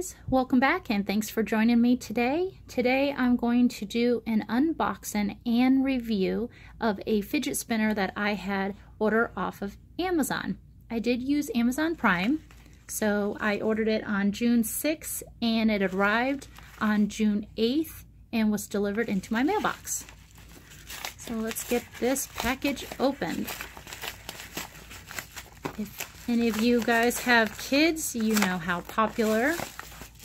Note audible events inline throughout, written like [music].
guys, welcome back and thanks for joining me today. Today I'm going to do an unboxing and review of a fidget spinner that I had order off of Amazon. I did use Amazon Prime, so I ordered it on June 6th and it arrived on June 8th and was delivered into my mailbox. So let's get this package opened. If any of you guys have kids, you know how popular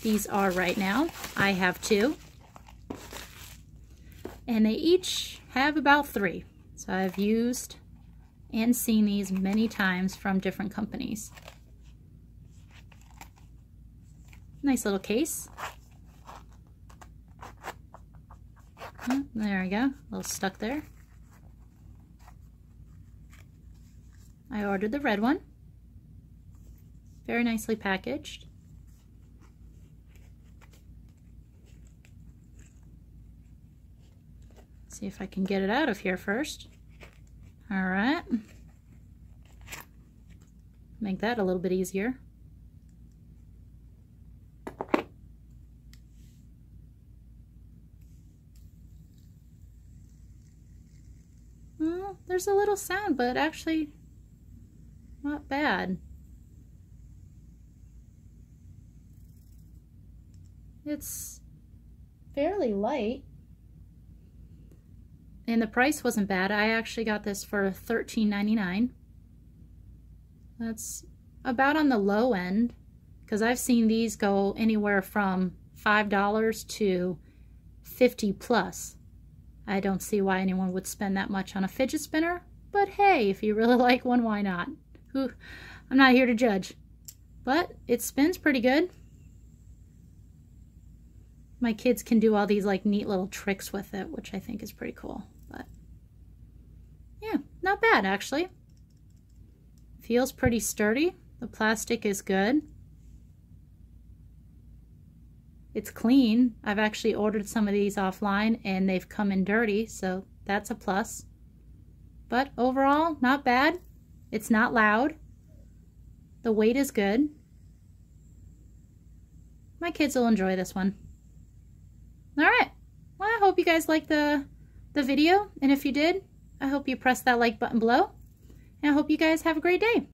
these are right now. I have two. And they each have about three. So I've used and seen these many times from different companies. Nice little case. Oh, there we go, a little stuck there. I ordered the red one. Very nicely packaged. See if I can get it out of here first. All right. Make that a little bit easier. Well, there's a little sound, but actually not bad. It's fairly light. And the price wasn't bad. I actually got this for $13.99. That's about on the low end because I've seen these go anywhere from $5 to 50 plus. I don't see why anyone would spend that much on a fidget spinner, but hey, if you really [laughs] like one, why not? I'm not here to judge. But it spins pretty good my kids can do all these like neat little tricks with it, which I think is pretty cool. But yeah, not bad actually. Feels pretty sturdy. The plastic is good. It's clean. I've actually ordered some of these offline and they've come in dirty, so that's a plus. But overall, not bad. It's not loud. The weight is good. My kids will enjoy this one. All right. Well, I hope you guys like the, the video. And if you did, I hope you press that like button below. And I hope you guys have a great day.